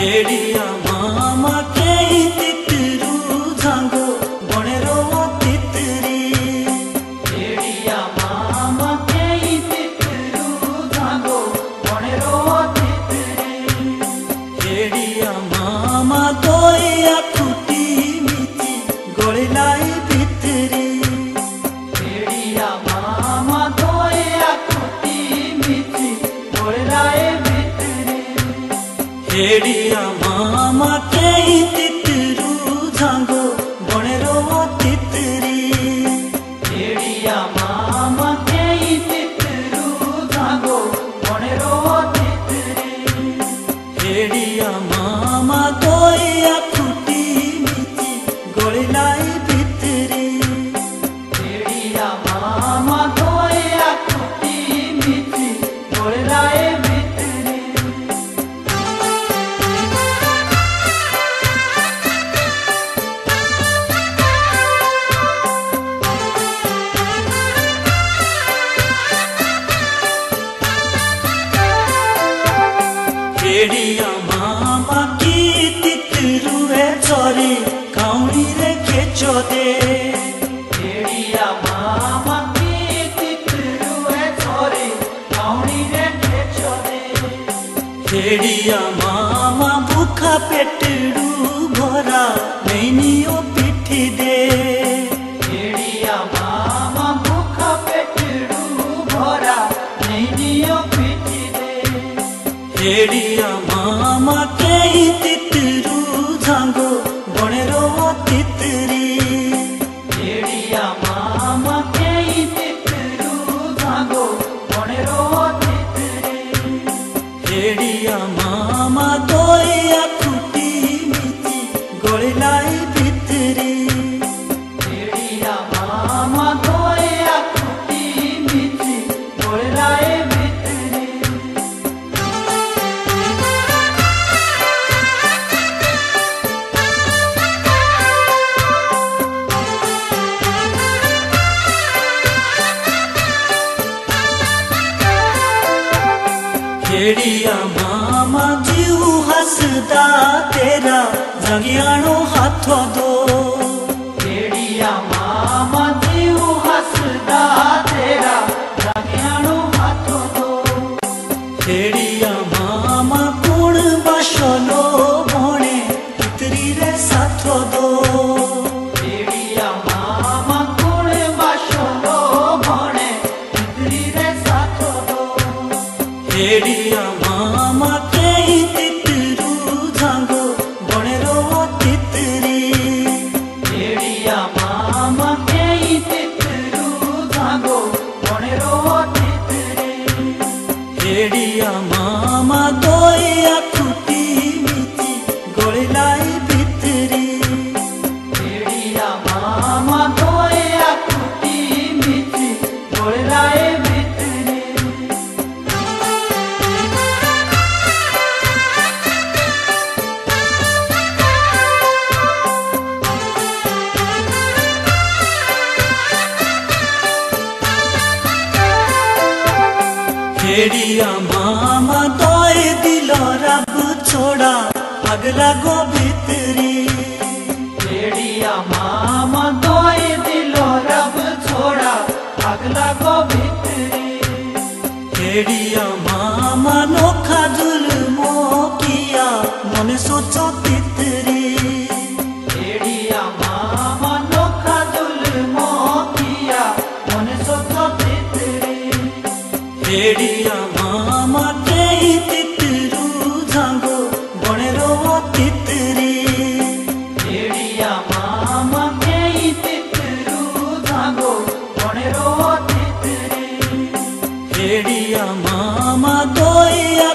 হেডিয়া মামা কেই তিতরু ঝাঙ্গো বনেরো তিতরি হেডিয়া মামা কেই তিতরু ঝাঙ্গো বনেরো তিতরি হেডিয়া মামা দইয়া হেডিয়া মামা কেই তিতরু ঝাঙ্গো বনেরো তিতরি হেডিয়া মামা কেই তিতরু ঝাঙ্গো বনেরো তিতরি হেডিয়া মামা দইয়া খুটি মিতি গড়িলাই ভিতরি হেডিয়া হেডিয়া মামা কি তিতরুয়ে চরে কাউড়িরে খেচো দে। হেডিয়া মামা কি তিতরুয়ে চরে কাউড়িরে খেচো দে। হেডিয়া মামা ভুখা পেটড়ু ভরা, নেইনিও পিঠি দে। হেডিয়া মামা কেই তিতরু ঝাঙ্গো বনেরো তিতরি হেডিয়া মামা কেই তিতরু ঝাঙ্গো বনেরো তিতরি হেডিয়া মামা দইয়া খুটি মিতি গড়িলাই ਜਿਹੜੀਆਂ ਮਾਮਾ ਜਿਉ ਹੱਸਦਾ ਤੇਰਾ ਜਗਿਆਣੋ ਹੱਥੋਂ ਦੋ। ਜਿਹੜੀਆਂ ਮਾਮਾ ਜਿਉ ਹੱਸਦਾ ਤੇਰਾ ਜਗਿਆਣੋ ਹੱਥੋਂ ਦੋ। ਜਿਹੜੀਆਂ ਮਾਮਾ ਕੋਣ ਬਸ਼ਲੋ ਮੋਣੇ ਕਿਤਰੀ ਰੇ ਸਾਥੋਂ ਦੋ। ਮਾਮਾ ਕੋਣ ਬਸ਼ਲੋ ਮੋਣੇ ਕਿਤਰੀ ਰੇ ਸਾਥੋਂ রেডিয়া মামাতে তিতরু ঝাঙ্গো বনের তিতরি রেডিয়া মামাতে তিতরু ঝাঙ্গো বনের তিতরি রেডিয়া মামা দইয়া খুটি মিটি গড়িলাই भेड़िया, मामा तोय दिलो रब छोड़ा, अगला गो भितरी भेड़िया, मामा तोय दिलो रब छोड़ा, अगला गो भितरी भेड़िया, मामा नोखा जुल्मो किया मन सोचो तितरी হেডিয়া মামা কেই তিতরু ঝাঙ্গো বনেরো তিতরি হেডিয়া মামা কেই তিতরু ঝাঙ্গো বনেরো তিতরি হেডিয়া মামা দইয়া